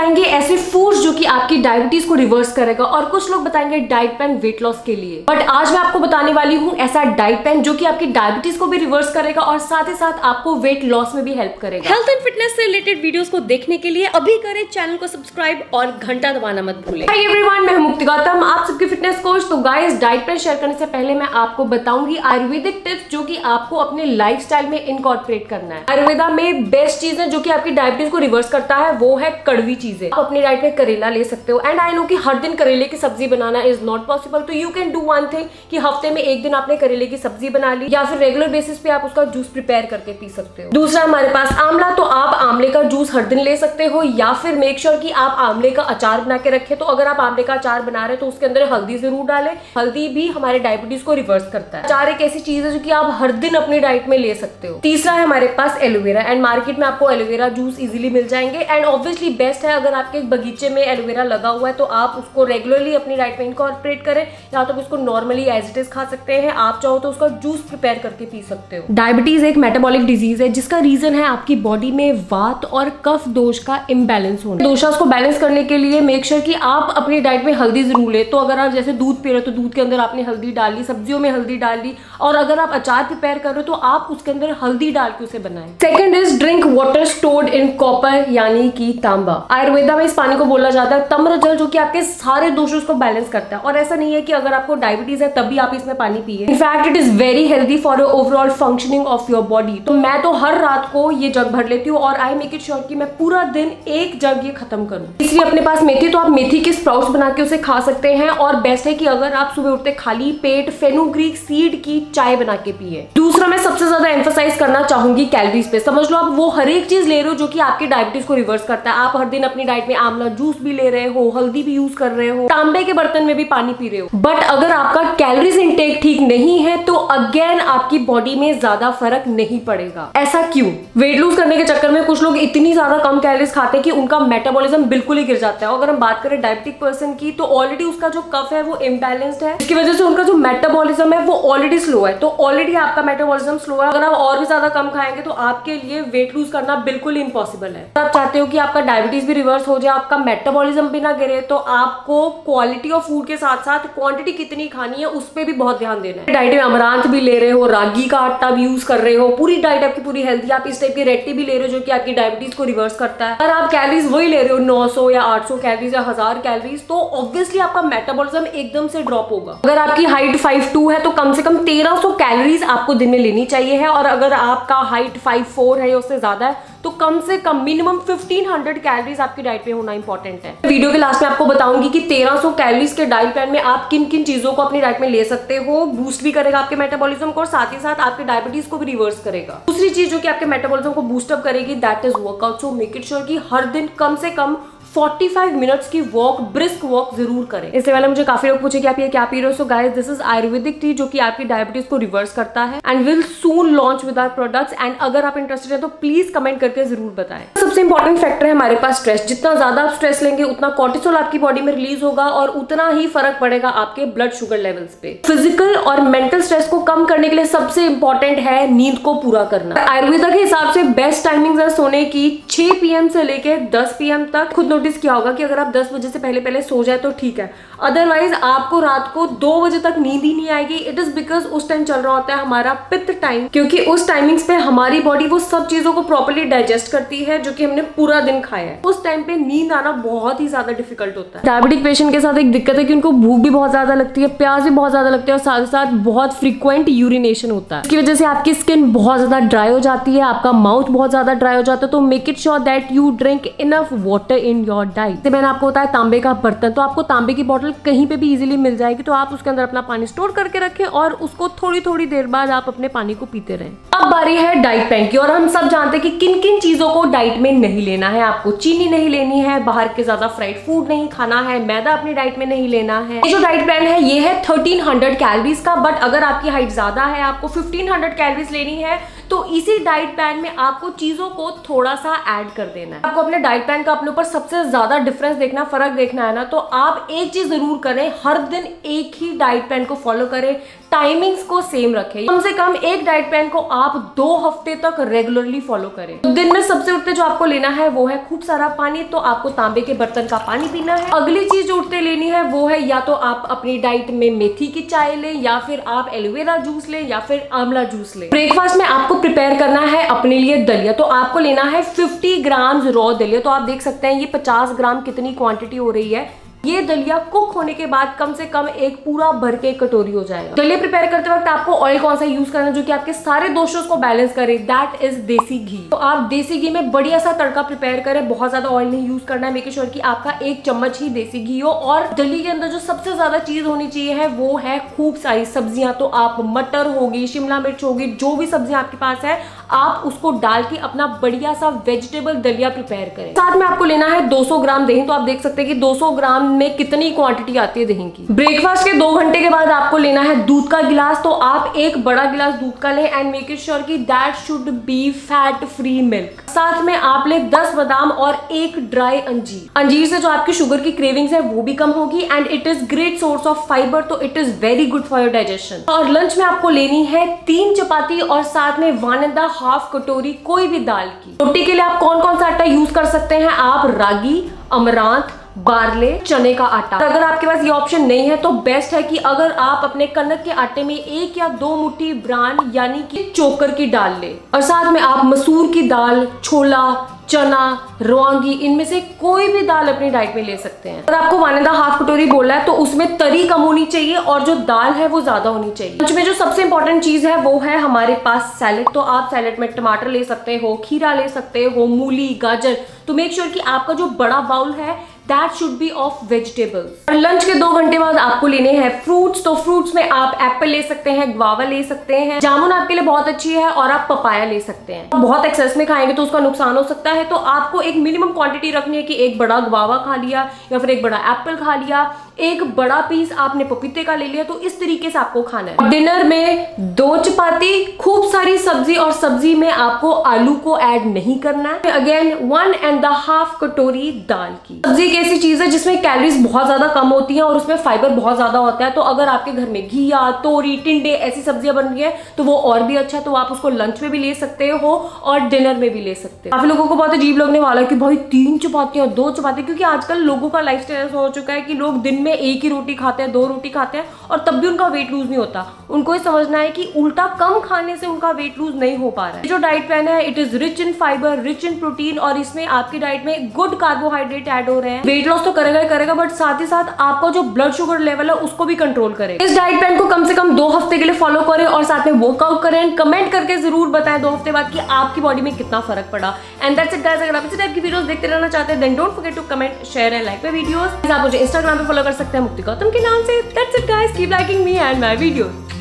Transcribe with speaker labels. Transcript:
Speaker 1: बताएँगे ऐसे फूड्स जो कि आपकी डायबिटीज़ को रिवर्स करेगा और कुछ लोग बताएँगे डाइट प्लान वेट लॉस के लिए। बट आज मैं आपको बताने वाली हूँ ऐसा डाइट प्लान जो कि आपकी डायबिटीज़ को भी रिवर्स करेगा और साथ ही साथ आपको वेट लॉस में भी हेल्प करेगा। हेल्थ एंड फिटनेस से रिलेटेड वीडियोस को देखने के लिए अभी करें चैनल को सब्सक्राइब और घंटा दबाना मत भूलें। हाय एवरीवन मैं मुक्ति गौतम आप सबकी फिटनेस कोच तो गाइस डाइट प्लान शेयर करने से पहले मैं आपको बताऊँगी आयुर्वेदिक टिप्स जो कि आपको अपने लाइफस्टाइल में इनकॉर्पोरेट करना है। आयुर्वेदा में बेस्ट चीज़ है जो कि आपकी डायबिटीज़ को रिवर्स करता है वो है कड़वी चीज़ें। आप अपनी डाइट में करेला ले सकते हो। एंड आई नो कि हर दिन करेले की सब्ज़ी बनाना इज़ नॉट पॉसिबल तो you can do one thing कि हफ़्ते में एक दिन आपने करेले की सब्ज़ी बना ली या फिर रेगुलर बेसिस पे आप उसका जूस प्रिपेयर करके पी सकते हो। दूसरा, हमारे पास आंवला तो आप आंवले का जूस हर दिन ले सकते हो या फिर मेक श्योर sure कि आप आंवले का अचार बना के रखे। तो अगर आप आंवले का अचार बना रहे तो उसके अंदर हल्दी ज़रूर डालें। हल्दी भी हमारे डायबिटीज़ को रिवर्स करता है। अचार एक ऐसी चीज़ है जो कि आप हर दिन अपनी डाइट में ले सकते हो। तीसरा है हमारे पास एलोवेरा एंड मार्केट में आपको एलोवेरा जूस इजिली मिल जाएँगे। एंड ऑब्वियसली बेस्ट है अगर आपके बगीचे में एलोवेरा लगा हुआ है तो आप उसको रेगुलरली अपनी डाइट में इनकॉर्पोरेट करें। या तो उसको नॉर्मली एज इट इज़ खा सकते हैं। आप चाहो तो उसका जूस प्रिपेयर करके पी सकते हो। डायबिटीज़ एक मेटाबॉलिक डिज़ीज़ है, जिसका रीजन है आपकी बॉडी में वात और कफ दोष का इम्बैलेंस होना। दोषा को बैलेंस करने के लिए मेक श्योर sure कि आप अपनी डाइट में हल्दी ज़रूर ले। तो अगर आप जैसे दूध पी रहे हो तो दूध के अंदर आपने हल्दी डाल ली, सब्जियों में हल्दी डाल ली, और अगर आप अचार प्रिपेयर कर रहे हो तो आप उसके अंदर हल्दी डाल के उसे बनाए। Second is drink water stored in copper यानी कि तांबा। आयुर्वेदा में इस पानी को बोला जाता है तम्र जल जो कि आपके सारे दोषों को बैलेंस करता है। और ऐसा नहीं है कि अगर आपको डायबिटीज़ है, तभी आप इसमें पानी पिए। In fact it is very healthy for overall functioning of your body तो मैं तो हर रात को ये जग भर लेती हूँ और आई मेक इट श्योर कि मैं पूरा दिन एक जग ये खत्म करूँ। इसलिए अपने पास मेथी तो आप मेथी के स्प्राउट्स बना के उसे खा सकते हैं और बेस्ट है कि अगर आप सुबह उठते खाली पेट फेनुग्रीक सीड की चाय बना के पिए। दूसरा मैं सबसे ज़्यादा एम्फोसाइज करना चाहूँगी कैलोरीज पे। समझ लो आप वो हर एक चीज़ ले रहे हो जो कि आपकी डायबिटीज़ को रिवर्स करता है। आप हर दिन अपनी डाइट में आंवला जूस भी ले रहे हो, हल्दी भी यूज़ कर रहे हो, तांबे के बर्तन में भी पानी पी रहे हो। बट अगर आपका कैलोरीज इनटेक ठीक नहीं है तो अगेन आपकी बॉडी में ज़्यादा फ़र्क नहीं पड़ेगा। ऐसा क्यों? वेट लूज करने के चक्कर में कुछ लोग इतनी ज़्यादा कम कैलोरीज खाते हैं कि उनका मेटाबॉलिज्म बिल्कुल ही गिर जाता है। अगर हम बात करें डायबिटिक पर्सन की तो ऑलरेडी उसका जो कफ है, वो इम्बैलेंस्ड है। इसकी वजह से उनका जो मेटाबॉलिज्म है, वो ऑलरेडी स्लो है। तो ऑलरेडी आपका मेटाबॉलिज्म स्लो है। अगर आप और भी ज़्यादा कम खाएँगे तो आपके लिए वेट लूज करना बिल्कुल इम्पॉसिबल है। आप चाहते हो कि आपका डायबिटीज़ भी रिवर्स हो जाए, आपका मेटाबॉलिज्म भी ना गिरे तो आपको क्वालिटी ऑफ़ फ़ूड के साथ साथ क्वांटिटी कितनी खानी है, उस पर भी बहुत ध्यान देना है। डाइट में अमरांत भी ले रहे हो, रागी का आटा भी यूज़ कर रहे हो, पूरी डाइट आपकी पूरी हेल्थी आप इस टाइप की रेटी भी ले रहे हो जो कि आपकी डायबिटीज़ को रिवर्स करता है। अगर आप कैलरीज वही ले रहे हो 900 या 800 कैलरीज या हज़ार कैलरीज तो ऑब्वियसली आपका मेटाबॉलिज्म एकदम से ड्रॉप होगा। अगर आपकी हाइट फाइव टू है तो कम से कम तेरह कैलोरीज आपको दिन में लेनी चाहिए है, और अगर आपका हाइट फाइव फोर है या उससे ज़्यादा है तो कम से कम मिनिमम 1500 कैलोरीज आपकी डाइट में होना इंपॉर्टेंट है। वीडियो के लास्ट में आपको बताऊँगी कि 1300 कैलोरीज के डाइट प्लान में आप किन किन चीज़ों को अपनी डाइट में ले सकते हो। बूस्ट भी करेगा आपके मेटाबॉलिज्म को और साथ ही साथ आपके डायबिटीज़ को भी रिवर्स करेगा। दूसरी चीज़ जो कि आपके मेटाबोलिज्म को बूस्टअप करेगी that is workout so make it sure की हर दिन कम से कम 45 मिनट्स की वॉक ब्रिस्क वॉक ज़रूर करें। इससे पहले मुझे काफ़ी लोग पूछे कि आप ये क्या पी रहे हो? So guys this is ayurvedic tea जो कि आपकी डायबिटीज़ को रिवर्स करता है and will soon launch with our products and अगर आप इंटरेस्टेड है तो प्लीज़ कमेंट करके ज़रूर बताएँ। सबसे इंपॉर्टेंट फैक्टर है हमारे पास स्ट्रेस जितना ज़्यादा आप स्ट्रेस लेंगे, उतना कॉर्टिसोल आपकी बॉडी में रिलीज़ होगा और उतना ही फ़र्क पड़ेगा आपके ब्लड शुगर लेवल्स पे। फ़िज़िकल और मेंटल स्ट्रेस को कम करने के लिए सबसे इंपॉर्टेंट है नींद को पूरा करना। आयुर्वेदा के हिसाब से बेस्ट टाइमिंग है सोने की। छह पीएम से लेकर दस पीएम तक। खुद नोटिस किया होगा कि अगर आप 10 बजे से पहले पहले सो जाए तो ठीक है। अदरवाइज़ आपको रात को दो बजे तक नींद ही नहीं आएगी। इट इज़ बिकॉज़ उस टाइम चल रहा होता है हमारा पित्त टाइम क्योंकि उस टाइमिंग्स पे हमारी बॉडी वो सब चीज़ों को प्रॉपरली डाइजेस्ट करती है, जो कि हमने पूरा दिन खाया है। उस टाइम पे नींद आना बहुत ही ज़्यादा डिफ़िकल्ट होता है। डायबिटिक पेशेंट के साथ एक दिक्कत है कि उनको भूख भी बहुत ज़्यादा लगती है, प्यास भी बहुत ज़्यादा लगती है, और साथ ही साथ बहुत फ्रिक्वेंट यूरिनेशन होता है। इसकी वजह से आपकी स्किन बहुत ज़्यादा ड्राई हो जाती है, आपका माउथ बहुत ज़्यादा ड्राई हो जाता है तो make it sure that you drink enough water in your diet मैंने आपको बताया तांबे का बर्तन तो आपको तांबे की बॉटल कहीं पे भी इजीली मिल जाएगी तो आप उसके अंदर अपना पानी स्टोर करके रखें और उसको थोड़ी थोड़ी देर बाद आप अपने पानी को पीते रहें। अब बारी है डाइट प्लान की, और हम सब जानते हैं कि किन किन चीज़ों को डाइट में नहीं लेना है। आपको चीनी नहीं लेनी है, बाहर के ज़्यादा फ्राइड फ़ूड नहीं खाना है, मैदा अपनी डाइट में नहीं लेना है। ये जो डाइट प्लान है, ये है थर्टीन हंड्रेड का बट अगर आपकी हाइट ज़्यादा है, आपको फिफ्टीन हंड्रेड लेनी है तो इसी डाइट प्लान में आपको चीज़ों को थोड़ा सा ऐड कर देना है। आपको अपने डाइट प्लान का अपने ऊपर सबसे ज़्यादा डिफरेंस देखना, फ़र्क देखना है ना तो आप एक चीज़ ज़रूर करें, हर दिन एक ही डाइट प्लान को फॉलो करें टाइमिंग्स को सेम रखें। कम से कम एक डाइट प्लान को आप दो हफ़्ते तक रेगुलरली फॉलो करें। तो दिन में सबसे उठते जो आपको लेना है, वो है खूब सारा पानी तो आपको तांबे के बर्तन का पानी पीना है। अगली चीज़ जो उठते लेनी है, वो है या तो आप अपनी डाइट में मेथी की चाय लें, या फिर आप एलोवेरा जूस लें, या फिर आंवला जूस लें। ब्रेकफास्ट में आपको प्रिपेयर करना है अपने लिए दलिया तो आपको लेना है 50 ग्राम रॉ दलिया तो आप देख सकते हैं ये 50 ग्राम कितनी क्वांटिटी हो रही है, ये दलिया कुक होने के बाद कम से कम एक पूरा भर के कटोरी हो जाएगा। दलिया प्रिपेयर करते वक्त आपको ऑयल कौन सा यूज़ करना जो कि आपके सारे दोषों को बैलेंस करे दैट इज़ देसी घी। तो आप देसी घी में बढ़िया सा तड़का प्रिपेयर करें, बहुत ज़्यादा ऑयल नहीं यूज़ करना है मेक श्योर की आपका एक चम्मच ही देसी घी हो, और दलिया के अंदर जो सबसे ज़्यादा चीज़ होनी चाहिए है, वो है खूब सारी सब्ज़ियाँ। तो आप मटर होगी, शिमला मिर्च होगी, जो भी सब्ज़ियाँ आपके पास है आप उसको डाल के अपना बढ़िया सा वेजिटेबल दलिया प्रिपेयर करें। साथ में आपको लेना है 200 ग्राम दही तो आप देख सकते हैं कि 200 ग्राम में कितनी क्वांटिटी आती है दही की। ब्रेकफास्ट के दो घंटे के बाद आपको लेना है दूध का गिलास तो आप एक बड़ा गिलास दूध का लें एंड मेक इट श्योर की that should be fat free milk साथ में आप ले 10 बादाम और एक ड्राई अंजीर। अंजीर से जो आपकी शुगर की क्रेविंग्स है, वो भी कम होगी and it is great source of fibre तो it is very good for your digestion और लंच में आपको लेनी है तीन चपाती और साथ में वन एंड हाफ़ कटोरी कोई भी दाल की। रोटी के लिए आप कौन कौन सा आटा यूज़ कर सकते हैं? आप रागी, अमरांत, बारले, चने का आटा। अगर आपके पास ये ऑप्शन नहीं है तो बेस्ट है कि अगर आप अपने कनक के आटे में एक या दो मुट्ठी ब्रांड यानी कि चोकर की डाल ले। और साथ में आप मसूर की दाल, छोला चना रोंगी इनमें से कोई भी दाल अपनी डाइट में ले सकते हैं। अगर आपको वन हाफ़ कटोरी बोला है तो उसमें तरी कम होनी चाहिए और जो दाल है, वो ज़्यादा होनी चाहिए। लंच में जो सबसे इंपॉर्टेंट चीज़ है, वो है हमारे पास सैलेड तो आप सैलेड में टमाटर ले सकते हो, खीरा ले सकते हो, मूली, गाजर। तो मेक श्योर sure कि आपका जो बड़ा बाउल है that should be of vegetables और लंच के दो घंटे बाद आपको लेने हैं फ्रूट्स तो फ्रूट्स में आप एप्पल ले सकते हैं ग्वावा ले सकते हैं। जामुन आपके लिए बहुत अच्छी है और आप पपाया ले सकते हैं। बहुत एक्सेस में खाएँगे तो उसका नुकसान हो सकता है। तो आपको एक मिनिमम क्वांटिटी रखनी है कि एक बड़ा ग्वावा खा लिया या फिर एक बड़ा एप्पल खा लिया। एक बड़ा पीस आपने पपीते का ले लिया तो इस तरीके से आपको खाना है। डिनर में दो चपाती, खूब सारी सब्ज़ी और सब्ज़ी में आपको आलू को ऐड नहीं करना है। Again one and the half कटोरी दाल की। सब्ज़ी एक ऐसी चीज़ है जिसमें कैलोरीज बहुत ज़्यादा कम होती है और उसमें फाइबर बहुत ज़्यादा होता है। तो अगर आपके घर में घिया, तोरी, टिंडे ऐसी सब्ज़ियाँ बन रही है तो वो और भी अच्छा है। तो आप उसको लंच में भी ले सकते हो और डिनर में भी ले सकते हो। आप लोगों को बहुत अजीब लगने वाला है कि भाई तीन चपातियाँ दो चपाती, क्योंकि आजकल लोगों का लाइफ हो चुका है कि लोग दिन में में एक ही रोटी खाते हैं, दो रोटी खाते हैं और तब भी उनका वेट लूज नहीं होता। उनको ये समझना है कि उल्टा कम खाने से उनका वेट लूज नहीं हो पा रहा है। जो डाइट प्लान है it is rich in fibre rich in protein और इसमें आपकी डाइट में गुड कार्बोहाइड्रेट एड हो रहे हैं। वेट लॉस तो करेगा ही करेगा बट साथ ही साथ आपका जो ब्लड शुगर लेवल है, उसको भी कंट्रोल करेगा इस डाइट प्लान को कम से कम दो हफ़्ते के लिए फॉलो करें और साथ में वर्कआउट करें। कमेंट करके ज़रूर बताएँ दो हफ़्ते बाद कि आपकी बॉडी में कितना फ़र्क पड़ा। एंड दैट्स इट गाइस अगर आप इसी टाइप की वीडियोस देखते रहना चाहते हैं then don't forget to comment share and like my videos आप मुझे इंस्टाग्राम पे फॉलो कर सकते हैं मुक्ति गौतम के नाम से। That's it guys keep liking me and my videos